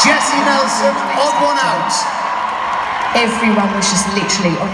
Jesse Nelson, odd one out. Everyone was just literally on